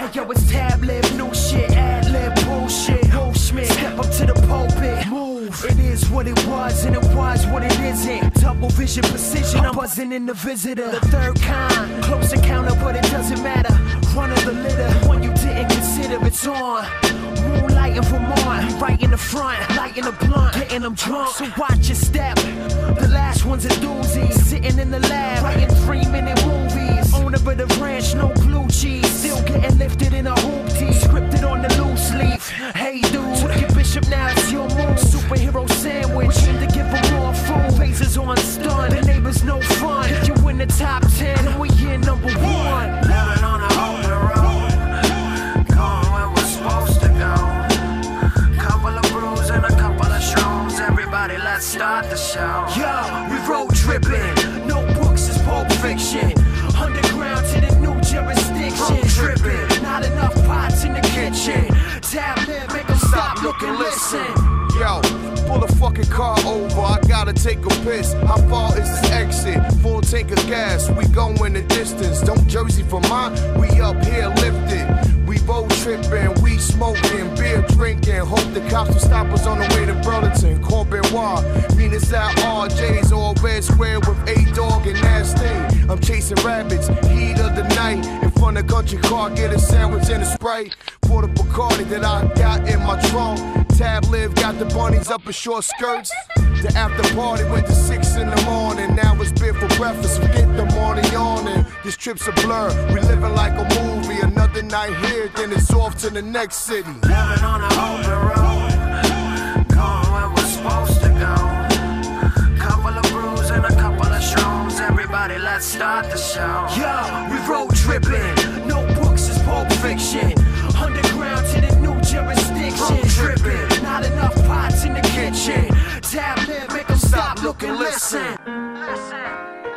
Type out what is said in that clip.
Yo, it's TabLiv, new shit, ad lib, bullshit. Will Smith, step up to the pulpit. Move. It is what it was, and it was what it isn't. Double vision precision, I'm buzzing in the visitor. The third kind, close encounter, but it doesn't matter. Run of the litter, one you didn't consider, it's on. Moonlight in Vermont, right in the front, lighting the blunt, getting them drunk. So watch your step. The last one's a doozy, sitting in the lab, writing three minute movies. Owner of the ranch, no blue cheese, dude, your bishop, now it's your move. Superhero sandwich, aim to give them more food. Faces on stun, the neighbors no fun. If you win the top ten, we in number one. Living on a open road, going where we're supposed to go. Couple of brews and a couple of shrooms. Everybody, let's start the show. Yo, we road tripping. No books is Pulp Fiction. Underground to the look and listen. Yo, pull a fucking car over. I gotta take a piss. How far is this exit? Full tank of gas. We going the distance. Don't Jersey for mine. We up here lifted. We both tripping. We smoking. Beer drinking. Hope the cops will stop us on the way to Burlington. Corbin Noir. Mean it's at RJ's all red square with a dog and nasty. I'm chasing rabbits. Heat of the night. Front of country car. Get a sandwich and a Sprite. Pour the Bacardi that I got in my trunk. TabLiv got the bunnies up in short skirts. The after party went to six in the morning. Now it's beer for breakfast. Forget the morning yawning. This trip's a blur. We living like a movie. Another night here, then it's off to the next city. Living on a open road, let's the show. Yo, we road tripping. No books is Pulp Fiction. Underground to the new jurisdiction. Road tripping. Not enough pots in the kitchen. Tap Tablet, make them stop, look and listen. Listen.